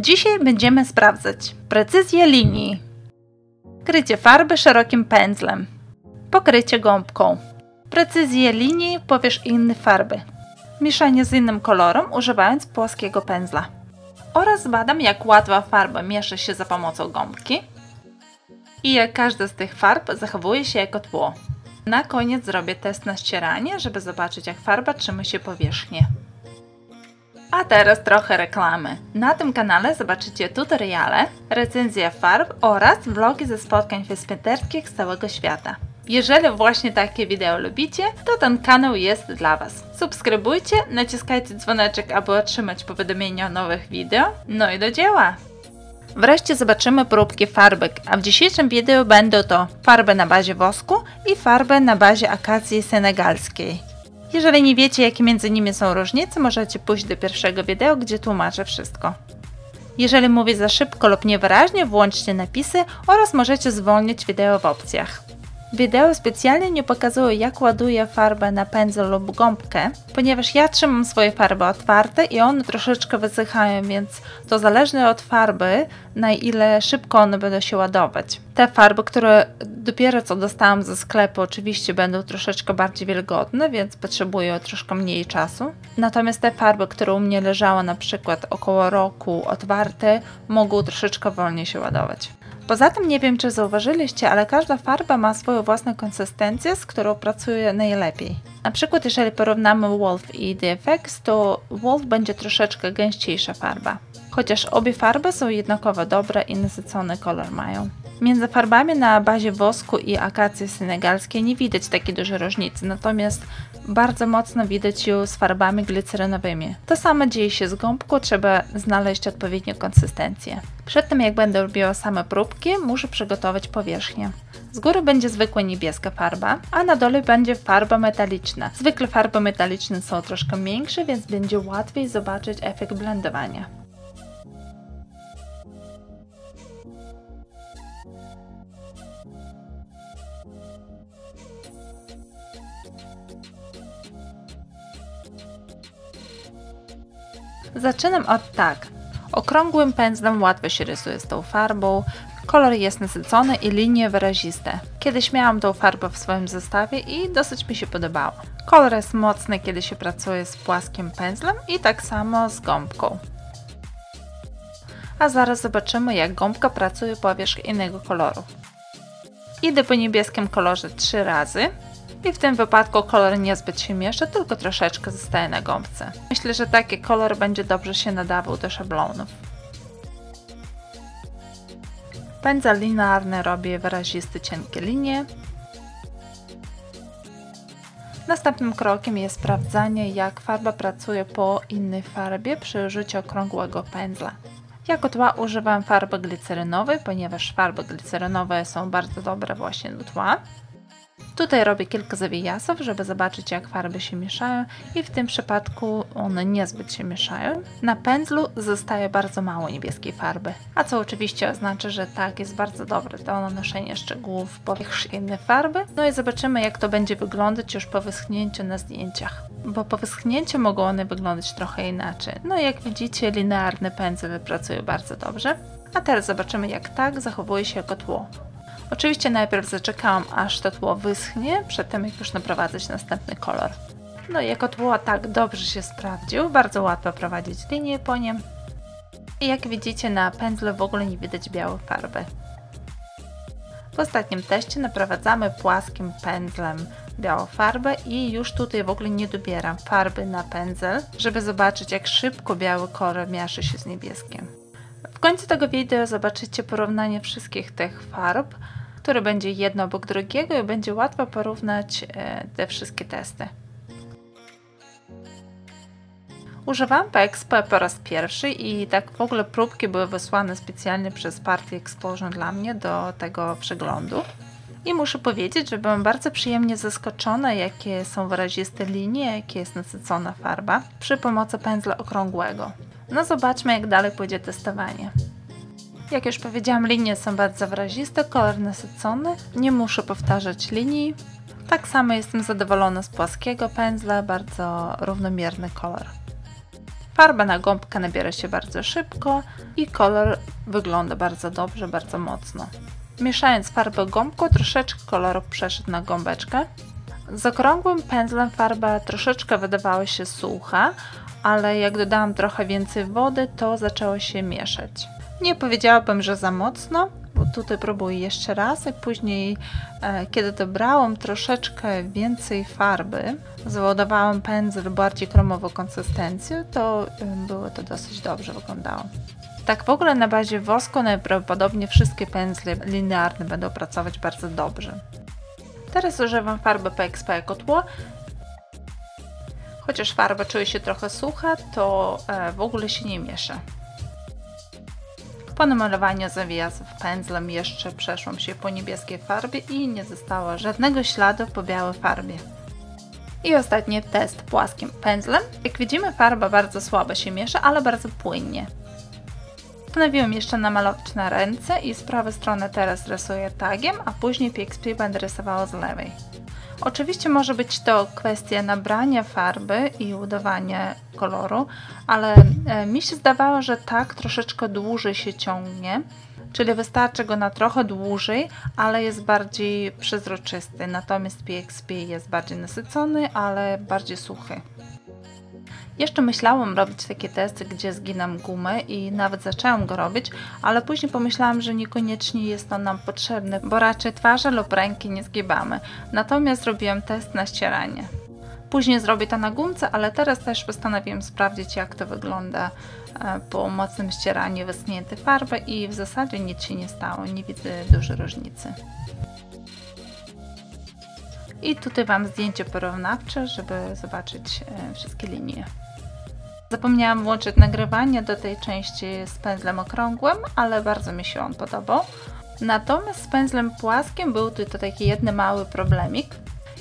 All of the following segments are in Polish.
Dzisiaj będziemy sprawdzać precyzję linii, krycie farby szerokim pędzlem, pokrycie gąbką, precyzję linii powierzchni farby, mieszanie z innym kolorem używając płaskiego pędzla. Oraz badam jak łatwa farba miesza się za pomocą gąbki i jak każda z tych farb zachowuje się jako tło. Na koniec zrobię test na ścieranie, żeby zobaczyć jak farba trzyma się powierzchni. A teraz trochę reklamy. Na tym kanale zobaczycie tutoriale, recenzje farb oraz vlogi ze spotkań fizpinterskich z całego świata. Jeżeli właśnie takie wideo lubicie, to ten kanał jest dla Was. Subskrybujcie, naciskajcie dzwoneczek, aby otrzymać powiadomienia o nowych wideo. No i do dzieła! Wreszcie zobaczymy próbki farbek, a w dzisiejszym wideo będą to farby na bazie wosku i farby na bazie akacji senegalskiej. Jeżeli nie wiecie jakie między nimi są różnice, możecie pójść do pierwszego wideo, gdzie tłumaczę wszystko. Jeżeli mówię za szybko lub niewyraźnie, włączcie napisy oraz możecie zwolnić wideo w opcjach. Wideo specjalnie nie pokazuje jak ładuję farbę na pędzel lub gąbkę, ponieważ ja trzymam swoje farby otwarte i one troszeczkę wysychają, więc to zależne od farby, na ile szybko one będą się ładować. Te farby, które dopiero co dostałam ze sklepu, oczywiście będą troszeczkę bardziej wilgotne, więc potrzebują troszkę mniej czasu. Natomiast te farby, które u mnie leżały na przykład około roku otwarte, mogą troszeczkę wolniej się ładować. Poza tym nie wiem, czy zauważyliście, ale każda farba ma swoją własną konsystencję, z którą pracuje najlepiej. Na przykład, jeżeli porównamy Wolf i DFX, to Wolf będzie troszeczkę gęściejsza farba. Chociaż obie farby są jednakowo dobre i nasycony kolor mają. Między farbami na bazie wosku i akacji senegalskiej nie widać takiej dużej różnicy, natomiast bardzo mocno widać ją z farbami glicerynowymi. To samo dzieje się z gąbką, trzeba znaleźć odpowiednią konsystencję. Przed tym jak będę robiła same próbki, muszę przygotować powierzchnię. Z góry będzie zwykła niebieska farba, a na dole będzie farba metaliczna. Zwykle farby metaliczne są troszkę większe, więc będzie łatwiej zobaczyć efekt blendowania. Zaczynam od tak. Okrągłym pędzlem łatwo się rysuje z tą farbą, kolor jest nasycony i linie wyraziste. Kiedyś miałam tą farbę w swoim zestawie i dosyć mi się podobała. Kolor jest mocny, kiedy się pracuje z płaskim pędzlem i tak samo z gąbką. A zaraz zobaczymy jak gąbka pracuje powierzch innego koloru. Idę po niebieskim kolorze 3 razy i w tym wypadku kolor niezbyt się miesza, tylko troszeczkę zostaje na gąbce. Myślę, że taki kolor będzie dobrze się nadawał do szablonów. Pędzel linearny robię wyraziste cienkie linie. Następnym krokiem jest sprawdzanie jak farba pracuje po innej farbie przy użyciu okrągłego pędzla. Jako tła używam farby glicerynowej, ponieważ farby glicerynowe są bardzo dobre właśnie do tła. Tutaj robię kilka zawijasów, żeby zobaczyć jak farby się mieszają i w tym przypadku one niezbyt się mieszają. Na pędzlu zostaje bardzo mało niebieskiej farby, a co oczywiście oznacza, że tak jest bardzo dobre do nanoszenia szczegółów powierzchni farby. No i zobaczymy jak to będzie wyglądać już po wyschnięciu na zdjęciach, bo po wyschnięciu mogą one wyglądać trochę inaczej. No i jak widzicie linearny pędzel pracuje bardzo dobrze. A teraz zobaczymy jak tak zachowuje się jako tło. Oczywiście najpierw zaczekałam aż to tło wyschnie, przedtem jak już naprowadzać następny kolor. No i jako tło tak dobrze się sprawdził, bardzo łatwo prowadzić linię po nim. I jak widzicie na pędzlu w ogóle nie widać białej farby. W ostatnim teście naprowadzamy płaskim pędzlem białą farbę i już tutaj w ogóle nie dobieram farby na pędzel, żeby zobaczyć jak szybko biały kolor miarzy się z niebieskim. W końcu tego wideo zobaczycie porównanie wszystkich tych farb, które będzie jedno obok drugiego i będzie łatwo porównać e, te wszystkie testy. Używam PXP po raz pierwszy i tak w ogóle próbki były wysłane specjalnie przez partię Explosion dla mnie do tego przeglądu. I muszę powiedzieć, że byłam bardzo przyjemnie zaskoczona, jakie są wyraziste linie, jakie jest nasycona farba przy pomocy pędzla okrągłego. No zobaczmy, jak dalej pójdzie testowanie. Jak już powiedziałam, linie są bardzo wyraziste, kolor nasycony, nie muszę powtarzać linii. Tak samo jestem zadowolona z płaskiego pędzla, bardzo równomierny kolor. Farba na gąbkę nabiera się bardzo szybko i kolor wygląda bardzo dobrze, bardzo mocno. Mieszając farbę gąbką, troszeczkę koloru przeszedł na gąbeczkę. Z okrągłym pędzlem farba troszeczkę wydawała się sucha, ale jak dodałam trochę więcej wody, to zaczęło się mieszać. Nie powiedziałabym, że za mocno, bo tutaj próbuję jeszcze raz i później, e, kiedy dobrałam troszeczkę więcej farby, zawodowałam pędzel bardziej kromową konsystencję, to e, było to dosyć dobrze wyglądało. Tak w ogóle na bazie wosku najprawdopodobniej wszystkie pędzle linearne będą pracować bardzo dobrze. Teraz używam farby PXP jako tło. Chociaż farba czuje się trochę sucha, to e, w ogóle się nie miesza. Po namalowaniu zawiasów pędzlem jeszcze przeszłam się po niebieskiej farbie i nie zostało żadnego śladu po białej farbie. I ostatni test płaskim pędzlem. Jak widzimy farba bardzo słabo się miesza, ale bardzo płynnie. Postanowiłam jeszcze namalować na ręce i z prawej strony teraz rysuję tagiem, a później PXP będę rysowała z lewej. Oczywiście może być to kwestia nabrania farby i udawania koloru, ale e, mi się zdawało, że tak troszeczkę dłużej się ciągnie, czyli wystarczy go na trochę dłużej, ale jest bardziej przezroczysty, natomiast PXP jest bardziej nasycony, ale bardziej suchy. Jeszcze myślałam robić takie testy, gdzie zginam gumę i nawet zaczęłam go robić, ale później pomyślałam, że niekoniecznie jest to nam potrzebne, bo raczej twarze lub ręki nie zgibamy. Natomiast zrobiłam test na ścieranie. Później zrobię to na gumce, ale teraz też postanowiłam sprawdzić, jak to wygląda e, po mocnym ścieraniu wyschnięte farby i w zasadzie nic się nie stało, nie widzę dużej różnicy. I tutaj Wam zdjęcie porównawcze, żeby zobaczyć e, wszystkie linie. Zapomniałam włączyć nagrywanie do tej części z pędzlem okrągłym, ale bardzo mi się on podobał. Natomiast z pędzlem płaskim był tutaj taki jeden mały problemik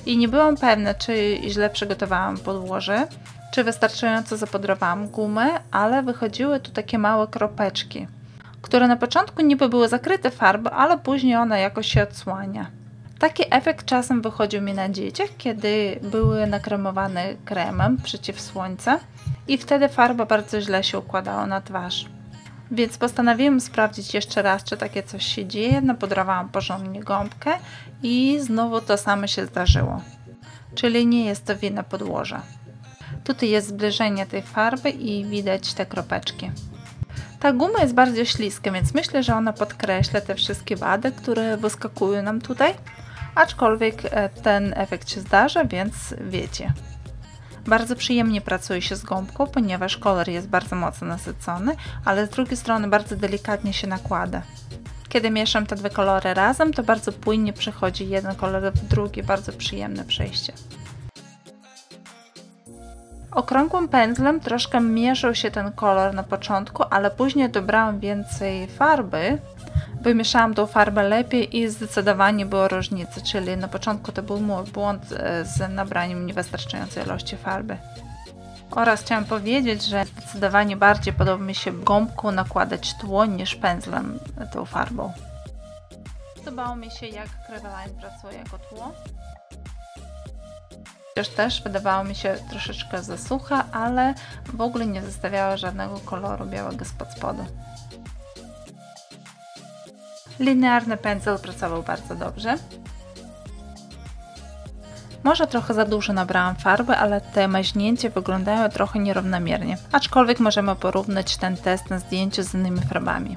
i nie byłam pewna, czy źle przygotowałam podłoże, czy wystarczająco zapodrowałam gumę, ale wychodziły tu takie małe kropeczki, które na początku niby były zakryte farbą, ale później ona jakoś się odsłania. Taki efekt czasem wychodził mi na dzieciach, kiedy były nakremowane kremem przeciw słońca i wtedy farba bardzo źle się układała na twarz. Więc postanowiłam sprawdzić jeszcze raz, czy takie coś się dzieje. Napodrawałam porządnie gąbkę i znowu to samo się zdarzyło. Czyli nie jest to wina podłoża. Tutaj jest zbliżenie tej farby i widać te kropeczki. Ta guma jest bardzo śliska, więc myślę, że ona podkreśla te wszystkie wady, które wyskakują nam tutaj. Aczkolwiek e, ten efekt się zdarza, więc wiecie. Bardzo przyjemnie pracuje się z gąbką, ponieważ kolor jest bardzo mocno nasycony, ale z drugiej strony bardzo delikatnie się nakłada. Kiedy mieszam te dwa kolory razem, to bardzo płynnie przechodzi jeden kolor w drugi, bardzo przyjemne przejście. Okrągłym pędzlem troszkę mieszał się ten kolor na początku, ale później dobrałam więcej farby, wymieszałam tą farbę lepiej i zdecydowanie było różnica, czyli na początku to był mój błąd e, z nabraniem niewystarczającej ilości farby. Oraz chciałam powiedzieć, że zdecydowanie bardziej podoba mi się gąbką nakładać tło niż pędzlem tą farbą. Podobało mi się jak Creveline pracuje jako tło. Chociaż też wydawało mi się troszeczkę za sucha, ale w ogóle nie zostawiała żadnego koloru białego spod spodu. Linearny pędzel pracował bardzo dobrze. Może trochę za dużo nabrałam farby, ale te maźnięcia wyglądają trochę nierównomiernie, aczkolwiek możemy porównać ten test na zdjęciu z innymi farbami.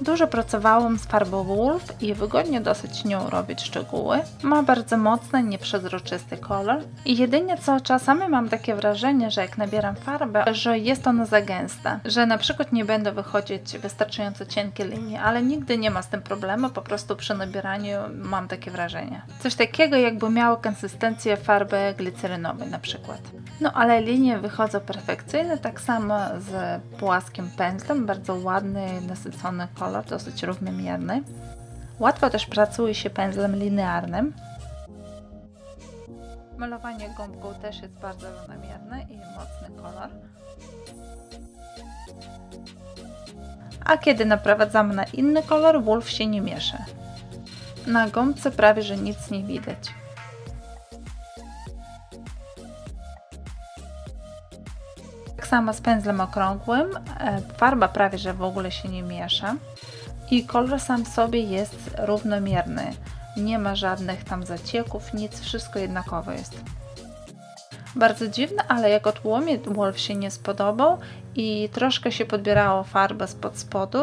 Dużo pracowałam z farbą Wolf i wygodnie dosyć nią robić szczegóły. Ma bardzo mocny, nieprzezroczysty kolor i jedynie co czasami mam takie wrażenie, że jak nabieram farbę, że jest ona za gęsta, że na przykład nie będą wychodzić wystarczająco cienkie linie, ale nigdy nie ma z tym problemu, po prostu przy nabieraniu mam takie wrażenie. Coś takiego jakby miało konsystencję farby glicerynowej na przykład. No ale linie wychodzą perfekcyjne, tak samo z płaskim pędzlem, bardzo ładny, nasycony kolor kolor, dosyć równomierny. Łatwo też pracuje się pędzlem linearnym. Malowanie gąbką też jest bardzo równomierne i mocny kolor. A kiedy naprowadzamy na inny kolor, wolf się nie miesza. Na gąbce prawie że nic nie widać. Tak samo z pędzlem okrągłym, e, farba prawie że w ogóle się nie miesza i kolor sam w sobie jest równomierny. Nie ma żadnych tam zacieków, nic, wszystko jednakowe jest. Bardzo dziwne, ale jak odłomie Wolf się nie spodobał i troszkę się podbierało farbę spod spodu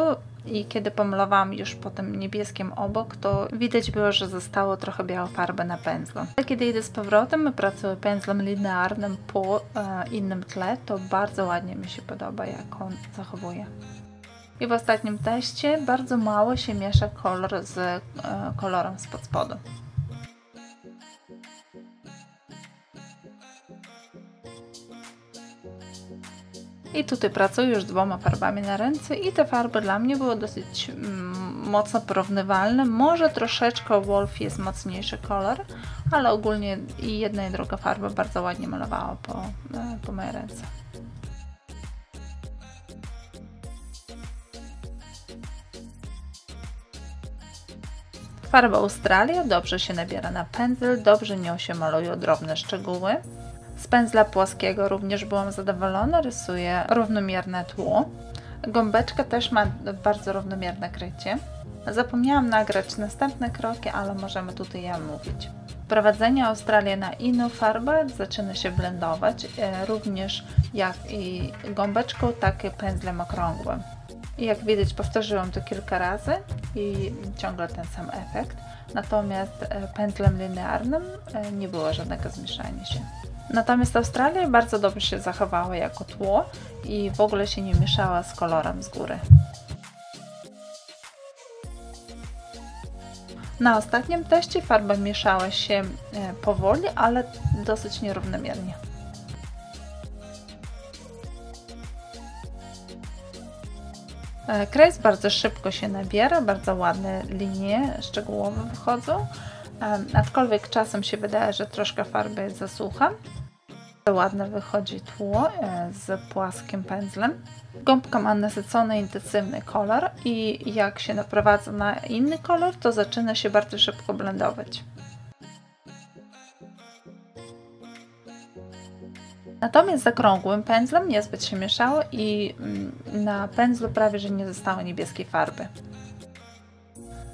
i kiedy pomalowałam już po tym niebieskim obok, to widać było, że zostało trochę białej farby na pędzlu. Kiedy idę z powrotem, pracuję pędzlem linearnym po e, innym tle, to bardzo ładnie mi się podoba, jak on zachowuje. I w ostatnim teście bardzo mało się miesza kolor z e, kolorem spod spodu. I tutaj pracuję już dwoma farbami na ręce i te farby dla mnie były dosyć mm, mocno porównywalne. Może troszeczkę Wolf jest mocniejszy kolor, ale ogólnie i jedna i druga farba bardzo ładnie malowała po, e, po mojej ręce. Farba Australia dobrze się nabiera na pędzel, dobrze nią się malują drobne szczegóły. Z pędzla płaskiego również byłam zadowolona, rysuję równomierne tło. Gąbeczka też ma bardzo równomierne krycie. Zapomniałam nagrać następne kroki, ale możemy tutaj je mówić. Wprowadzenie Australii na inną farbę zaczyna się blendować, e, również jak i gąbeczką, tak i pędzlem okrągłym. Jak widać powtórzyłam to kilka razy i ciągle ten sam efekt. Natomiast e, pędzlem linearnym e, nie było żadnego zmieszania się. Natomiast Australia bardzo dobrze się zachowała jako tło i w ogóle się nie mieszała z kolorem z góry. Na ostatnim teście farba mieszała się e, powoli, ale dosyć nierównomiernie. Kres bardzo szybko się nabiera, bardzo ładne linie szczegółowe wychodzą, e, aczkolwiek czasem się wydaje, że troszkę farby jest za sucha. Ładne wychodzi tło e, z płaskim pędzlem. Gąbka ma nasycony, intensywny kolor i jak się naprowadza na inny kolor, to zaczyna się bardzo szybko blendować. Natomiast zakrągłym pędzlem niezbyt się mieszało i mm, na pędzlu prawie że nie zostało niebieskiej farby.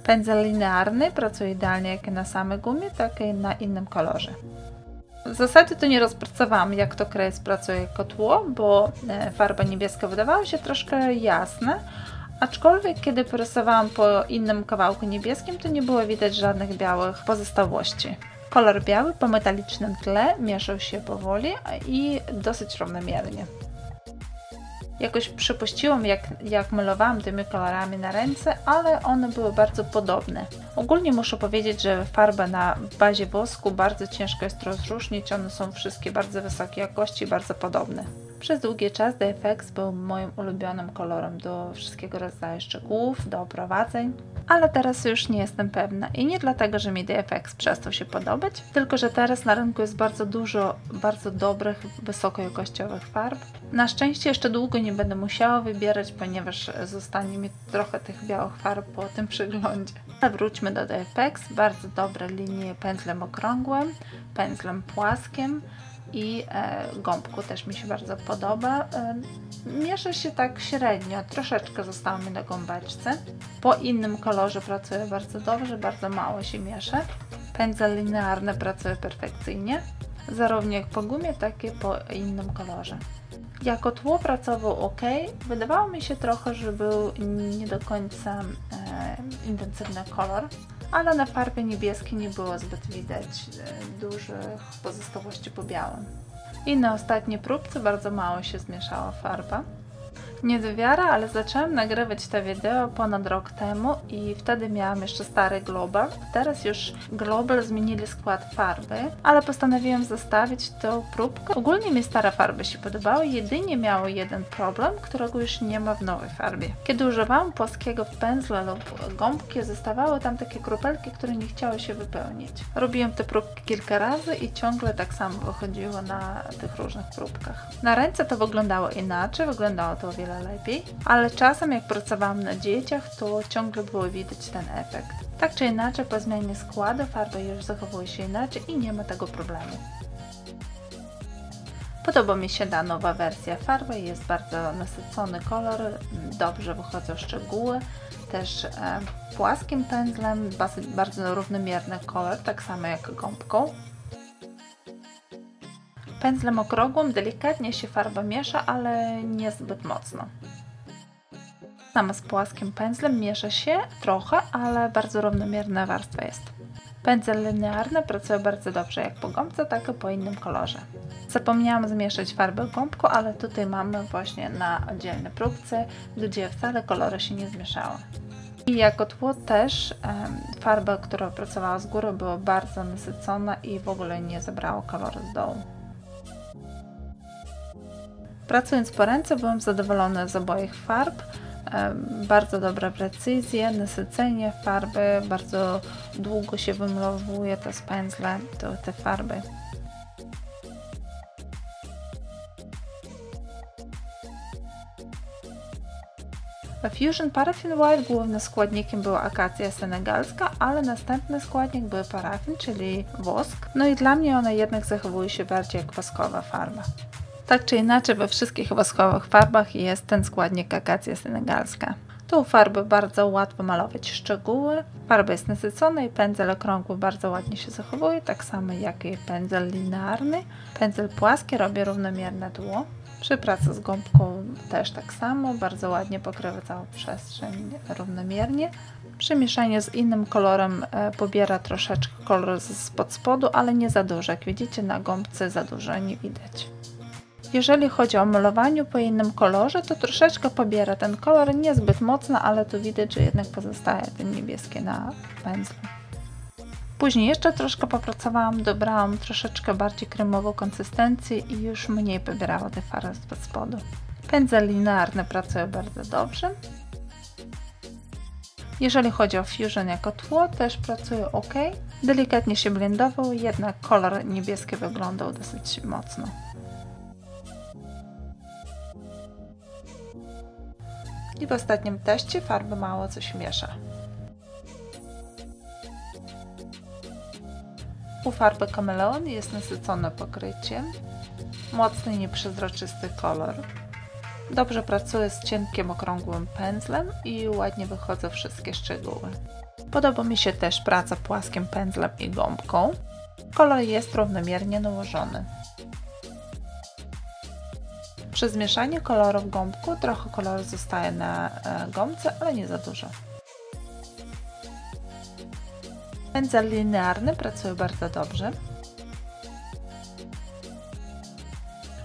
Pędzel linearny pracuje idealnie jak na samej gumie, tak i na innym kolorze. W zasadzie to nie rozpracowałam jak to kres pracuje jako tło, bo e, farba niebieska wydawała się troszkę jasna, aczkolwiek kiedy porysowałam po innym kawałku niebieskim, to nie było widać żadnych białych pozostałości. Kolor biały po metalicznym tle mieszał się powoli i dosyć równomiernie. Jakoś przypuściłam, jak, jak malowałam tymi kolorami na ręce, ale one były bardzo podobne. Ogólnie muszę powiedzieć, że farba na bazie wosku bardzo ciężko jest rozróżnić, one są wszystkie bardzo wysokiej jakości, bardzo podobne. Przez długi czas DFX był moim ulubionym kolorem do wszystkiego rodzaju szczegółów, do oprowadzeń, ale teraz już nie jestem pewna i nie dlatego, że mi DFX przestał się podobać, tylko że teraz na rynku jest bardzo dużo bardzo dobrych, wysokojakościowych farb. Na szczęście jeszcze długo nie będę musiała wybierać, ponieważ zostanie mi trochę tych białych farb po tym przyglądzie. Ale wróćmy do DFX, bardzo dobre linie pędzlem okrągłym, pędzlem płaskim, i e, gąbku też mi się bardzo podoba. E, mierzę się tak średnio, troszeczkę zostało mi na gąbeczce. Po innym kolorze pracuję bardzo dobrze, bardzo mało się mieszę. Pędzel linearny pracuje perfekcyjnie, zarówno jak po gumie, tak i po innym kolorze. Jako tło pracował ok, wydawało mi się trochę, że był nie do końca e, intensywny kolor, ale na farbie niebieskiej nie było zbyt widać e, dużych pozostałości po białym. I na ostatniej próbce bardzo mało się zmieszała farba. Nie do wiary, ale zaczęłam nagrywać te wideo ponad rok temu i wtedy miałam jeszcze stary Global. Teraz już Global zmienili skład farby, ale postanowiłam zostawić tą próbkę. Ogólnie mi stare farby się podobały, jedynie miały jeden problem, którego już nie ma w nowej farbie. Kiedy używałam płaskiego pędzla lub gąbki, zostawały tam takie kropelki, które nie chciały się wypełnić. Robiłam te próbki kilka razy i ciągle tak samo wychodziło na tych różnych próbkach. Na ręce to wyglądało inaczej, wyglądało to o wiele wiele lepiej, ale czasem jak pracowałam na dzieciach, to ciągle było widać ten efekt. Tak czy inaczej, po zmianie składu farba już zachowuje się inaczej i nie ma tego problemu. Podoba mi się ta nowa wersja farby, jest bardzo nasycony kolor, dobrze wychodzą szczegóły, też e, płaskim pędzlem, bardzo, bardzo równomierny kolor, tak samo jak gąbką. Pędzlem okrągłym delikatnie się farba miesza, ale nie zbyt mocno. Sama z płaskim pędzlem miesza się trochę, ale bardzo równomierna warstwa jest. Pędzel linearny pracuje bardzo dobrze jak po gąbce, tak i po innym kolorze. Zapomniałam zmieszać farbę gąbką, ale tutaj mamy właśnie na oddzielnej próbce, gdzie wcale kolory się nie zmieszały. I jako tło też farba, która pracowała z góry była bardzo nasycona i w ogóle nie zabrało koloru z dołu. Pracując po ręce byłam zadowolona z obojych farb. Bardzo dobra precyzja, nasycenie farby, bardzo długo się wymalowuje to z pędzla, to, te farby. W Fusion Paraffin White głównym składnikiem była akacja senegalska, ale następny składnik był parafin, czyli wosk. No i dla mnie ona jednak zachowuje się bardziej jak woskowa farba. Tak czy inaczej we wszystkich woskowych farbach jest ten składnik akacja senegalska. Tu farby bardzo łatwo malować szczegóły, farba jest nasycona i pędzel okrągły bardzo ładnie się zachowuje, tak samo jak i pędzel linearny. Pędzel płaski robi równomierne tło. Przy pracy z gąbką też tak samo, bardzo ładnie pokrywa całą przestrzeń równomiernie. Przy mieszaniu z innym kolorem e, pobiera troszeczkę kolor spod spodu, ale nie za dużo. Jak widzicie na gąbce za dużo nie widać. Jeżeli chodzi o malowanie po innym kolorze, to troszeczkę pobiera ten kolor, niezbyt mocno, ale tu widać, że jednak pozostaje ten niebieski na pędzlu. Później jeszcze troszkę popracowałam, dobrałam troszeczkę bardziej kremową konsystencję i już mniej pobierała te fary spod spodu. Pędzel linearny pracuje bardzo dobrze. Jeżeli chodzi o Fusion jako tło, też pracuje ok. Delikatnie się blendował, jednak kolor niebieski wyglądał dosyć mocno. I w ostatnim teście farby mało coś miesza. U farby kameleon jest nasycone pokrycie, mocny nieprzezroczysty kolor. Dobrze pracuje z cienkim okrągłym pędzlem i ładnie wychodzą wszystkie szczegóły. Podoba mi się też praca płaskim pędzlem i gąbką. Kolor jest równomiernie nałożony. Przy zmieszaniu kolorów w gąbku trochę koloru zostaje na e, gąbce, ale nie za dużo. Pędzel linearny pracuje bardzo dobrze.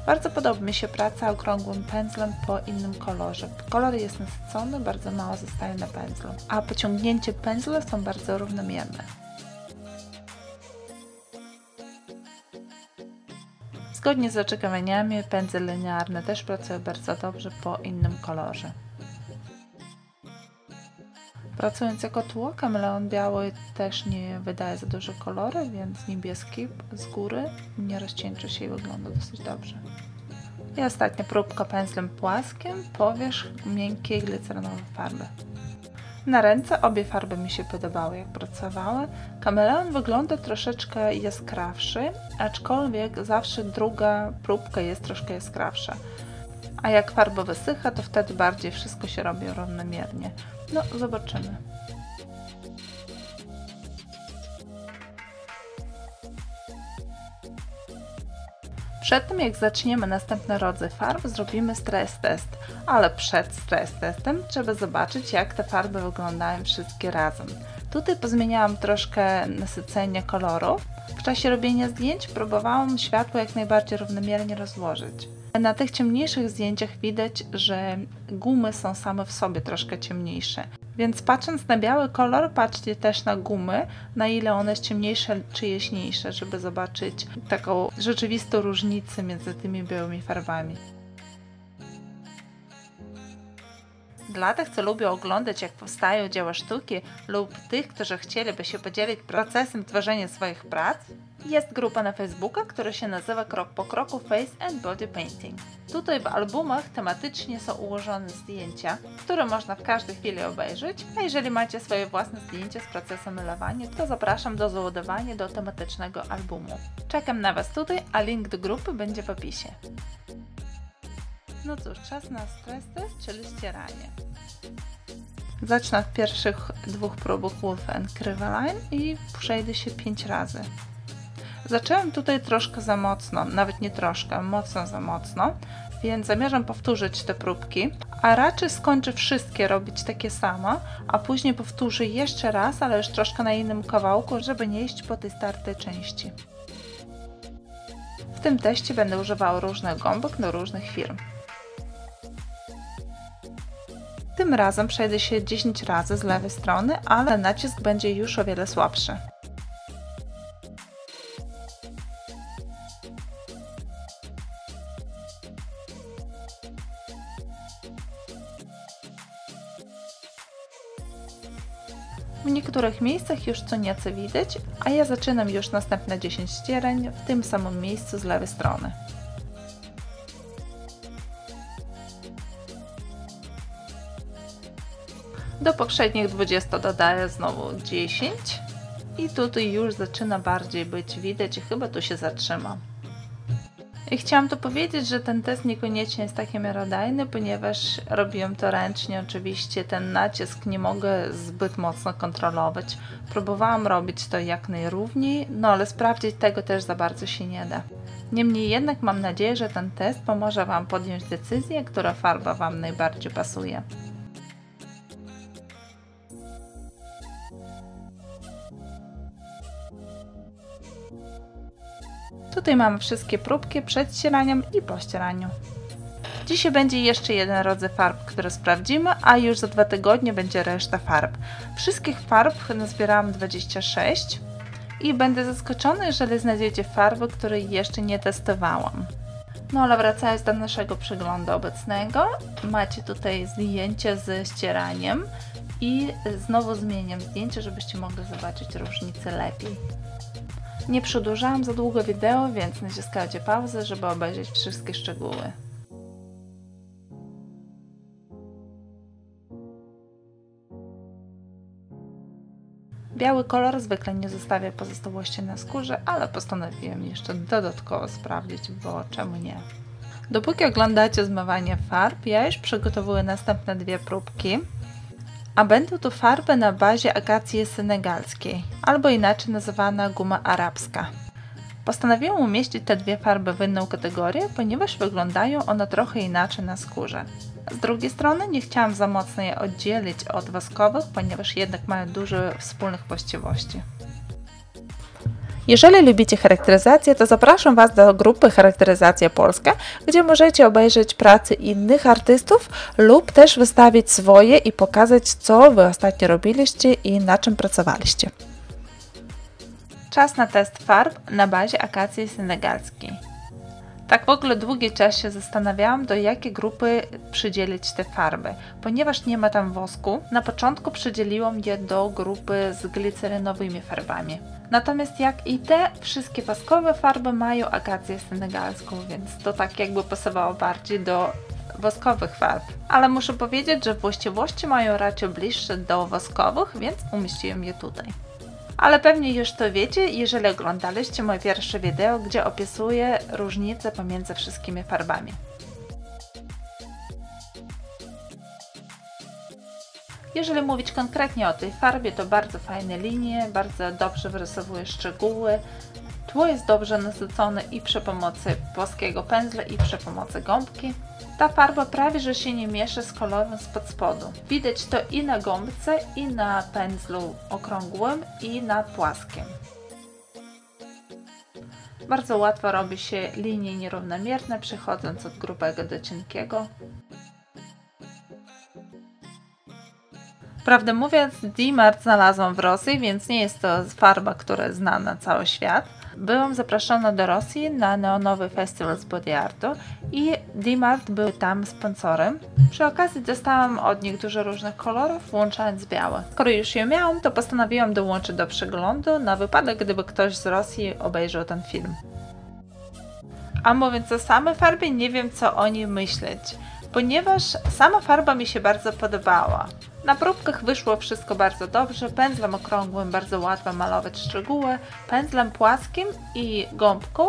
Bardzo podoba mi się praca okrągłym pędzlem po innym kolorze. Kolor jest nasycony, bardzo mało zostaje na pędzlu, a pociągnięcie pędzla są bardzo równomierne. Zgodnie z oczekiwaniami pędzel linearny też pracuje bardzo dobrze po innym kolorze. Pracując jako tło, kameleon biały też nie wydaje za dużo koloru, więc niebieski z góry nie rozcieńczy się i wygląda dosyć dobrze. I ostatnia próbka pędzlem płaskim, powierzch miękkiej glicerynowej farby. Na ręce obie farby mi się podobały, jak pracowały. Kameleon wygląda troszeczkę jaskrawszy, aczkolwiek zawsze druga próbka jest troszkę jaskrawsza. A jak farba wysycha, to wtedy bardziej wszystko się robi równomiernie. No, zobaczymy. Przed tym jak zaczniemy następny rodzaj farb, zrobimy stres test, ale przed stres testem trzeba zobaczyć jak te farby wyglądają wszystkie razem. Tutaj pozmieniałam troszkę nasycenie kolorów. W czasie robienia zdjęć próbowałam światło jak najbardziej równomiernie rozłożyć. Na tych ciemniejszych zdjęciach widać, że gumy są same w sobie troszkę ciemniejsze. Więc patrząc na biały kolor, patrzcie też na gumy, na ile one są ciemniejsze czy jaśniejsze, żeby zobaczyć taką rzeczywistą różnicę między tymi białymi farbami. Dla tych, co lubią oglądać, jak powstają dzieła sztuki lub tych, którzy chcieliby się podzielić procesem tworzenia swoich prac, jest grupa na Facebooku, która się nazywa krok po kroku Face and Body Painting. Tutaj w albumach tematycznie są ułożone zdjęcia, które można w każdej chwili obejrzeć, a jeżeli macie swoje własne zdjęcia z procesu malowania, to zapraszam do załadowania do tematycznego albumu. Czekam na Was tutaj, a link do grupy będzie w opisie. No cóż, czas na stres test, czyli ścieranie. Zacznę od pierwszych dwóch próbek Wolf and Crivaline i przejdę się 5 razy. Zacząłem tutaj troszkę za mocno, nawet nie troszkę, mocno za mocno, więc zamierzam powtórzyć te próbki, a raczej skończę wszystkie robić takie samo, a później powtórzę jeszcze raz, ale już troszkę na innym kawałku, żeby nie iść po tej startej części. W tym teście będę używała różnych gąbek do różnych firm. Tym razem przejdę się 10 razy z lewej strony, ale nacisk będzie już o wiele słabszy. W niektórych miejscach już co nieco widać, a ja zaczynam już następne 10 ściereń w tym samym miejscu z lewej strony. Do poprzednich 20 dodaję znowu 10 i tutaj już zaczyna bardziej być widać i chyba tu się zatrzymam. I chciałam tu powiedzieć, że ten test niekoniecznie jest taki miarodajny, ponieważ robiłem to ręcznie. Oczywiście ten nacisk nie mogę zbyt mocno kontrolować. Próbowałam robić to jak najrówniej, no ale sprawdzić tego też za bardzo się nie da. Niemniej jednak mam nadzieję, że ten test pomoże Wam podjąć decyzję, która farba Wam najbardziej pasuje. Tutaj mamy wszystkie próbki przed ścieraniem i po ścieraniu. Dzisiaj będzie jeszcze jeden rodzaj farb, który sprawdzimy, a już za dwa tygodnie będzie reszta farb. Wszystkich farb nazbierałam 26 i będę zaskoczony, jeżeli znajdziecie farby, które jeszcze nie testowałam. No ale wracając do naszego przeglądu obecnego, macie tutaj zdjęcie ze ścieraniem i znowu zmieniam zdjęcie, żebyście mogli zobaczyć różnicę lepiej. Nie przedłużałam za długo wideo, więc naciskajcie pauzę, żeby obejrzeć wszystkie szczegóły. Biały kolor zwykle nie zostawia pozostałości na skórze, ale postanowiłem jeszcze dodatkowo sprawdzić, bo czemu nie. Dopóki oglądacie zmywanie farb, ja już przygotowuję następne dwie próbki a będą to farby na bazie akacji senegalskiej, albo inaczej nazywana guma arabska. Postanowiłam umieścić te dwie farby w inną kategorię, ponieważ wyglądają one trochę inaczej na skórze. Z drugiej strony nie chciałam za mocno je oddzielić od woskowych, ponieważ jednak mają dużo wspólnych właściwości. Jeżeli lubicie charakteryzację, to zapraszam Was do grupy Charakteryzacja Polska, gdzie możecie obejrzeć prace innych artystów lub też wystawić swoje i pokazać, co Wy ostatnio robiliście i na czym pracowaliście. Czas na test farb na bazie akacji senegalskiej. Tak w ogóle długi czas się zastanawiałam, do jakiej grupy przydzielić te farby. Ponieważ nie ma tam wosku, na początku przydzieliłam je do grupy z glicerynowymi farbami. Natomiast jak i te wszystkie woskowe farby mają akację senegalską, więc to tak jakby pasowało bardziej do woskowych farb. Ale muszę powiedzieć, że właściwości mają raczej bliższe do woskowych, więc umieściłem je tutaj. Ale pewnie już to wiecie, jeżeli oglądaliście moje pierwsze wideo, gdzie opisuję różnice pomiędzy wszystkimi farbami. Jeżeli mówić konkretnie o tej farbie, to bardzo fajne linie, bardzo dobrze wyrysowuje szczegóły. Tło jest dobrze nasycone i przy pomocy płaskiego pędzla i przy pomocy gąbki. Ta farba prawie że się nie miesza z kolorem spod spodu. Widać to i na gąbce, i na pędzlu okrągłym, i na płaskim. Bardzo łatwo robi się linie nierównomierne, przechodząc od grubego do cienkiego. Prawdę mówiąc, Dimart znalazłam w Rosji, więc nie jest to farba, która znana na cały świat Byłam zaproszona do Rosji na neonowy festiwal z body artu i Dimart był tam sponsorem. Przy okazji dostałam od nich dużo różnych kolorów, włączając białe. Skoro już je miałam, to postanowiłam dołączyć do przeglądu na wypadek, gdyby ktoś z Rosji obejrzał ten film. A mówiąc o samej farbie, nie wiem co o niej myśleć, ponieważ sama farba mi się bardzo podobała. Na próbkach wyszło wszystko bardzo dobrze, pędzlem okrągłym bardzo łatwo malować szczegóły, pędzlem płaskim i gąbką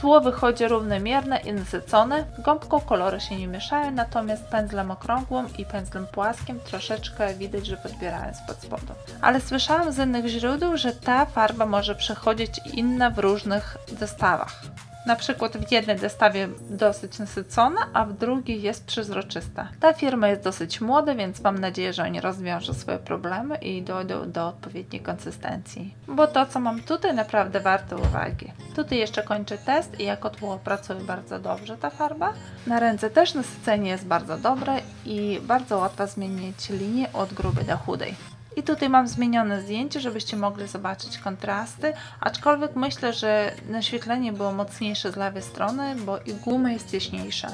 Tło wychodzi równomierne i nasycone, gąbką kolory się nie mieszają, natomiast pędzlem okrągłym i pędzlem płaskim troszeczkę widać, że podbierają spod spodu. Ale słyszałam z innych źródeł, że ta farba może przechodzić inna w różnych dostawach. Na przykład w jednej zestawie dosyć nasycona, a w drugiej jest przezroczysta. Ta firma jest dosyć młoda, więc mam nadzieję, że oni rozwiążą swoje problemy i dojdą do odpowiedniej konsystencji. Bo to, co mam tutaj, naprawdę warte uwagi. Tutaj jeszcze kończę test i jako tło pracuje bardzo dobrze ta farba. Na ręce też nasycenie jest bardzo dobre i bardzo łatwo zmienić linię od grubej do chudej. I tutaj mam zmienione zdjęcie, żebyście mogli zobaczyć kontrasty, aczkolwiek myślę, że naświetlenie było mocniejsze z lewej strony, bo i guma jest jaśniejsza.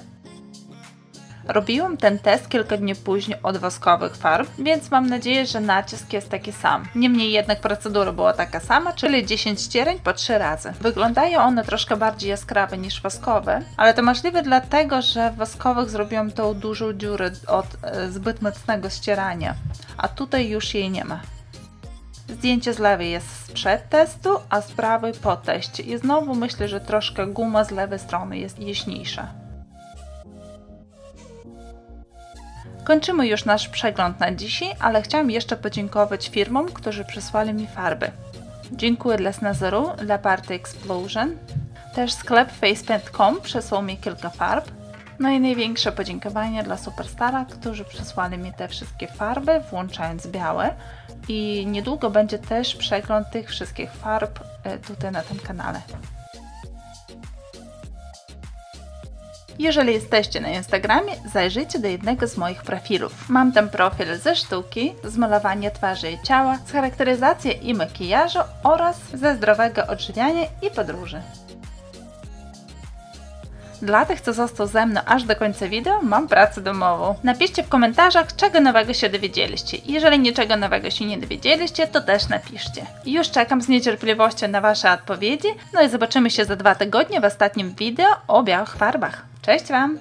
Robiłam ten test kilka dni później od woskowych farb, więc mam nadzieję, że nacisk jest taki sam. Niemniej jednak procedura była taka sama, czyli 10 ściereń po 3 razy. Wyglądają one troszkę bardziej jaskrawe niż woskowe, ale to możliwe dlatego, że w woskowych zrobiłam tą dużą dziurę od e, zbyt mocnego ścierania, a tutaj już jej nie ma. Zdjęcie z lewej jest sprzed testu, a z prawej po teście i znowu myślę, że troszkę guma z lewej strony jest jaśniejsza. Kończymy już nasz przegląd na dzisiaj, ale chciałam jeszcze podziękować firmom, którzy przysłali mi farby. Dziękuję dla Snazaru, dla Party Explosion. Też sklep facepaint.com przesłał mi kilka farb. No i największe podziękowanie dla Superstara, którzy przysłali mi te wszystkie farby, włączając białe. I niedługo będzie też przegląd tych wszystkich farb e, tutaj na tym kanale. Jeżeli jesteście na Instagramie, zajrzyjcie do jednego z moich profilów. Mam tam profil ze sztuki, z malowania twarzy i ciała, z charakteryzacji i makijażu oraz ze zdrowego odżywiania i podróży. Dla tych, co został ze mną aż do końca wideo, mam pracę domową. Napiszcie w komentarzach, czego nowego się dowiedzieliście. Jeżeli niczego nowego się nie dowiedzieliście, to też napiszcie. Już czekam z niecierpliwością na Wasze odpowiedzi, no i zobaczymy się za dwa tygodnie w ostatnim wideo o białych farbach. Cześć Wam!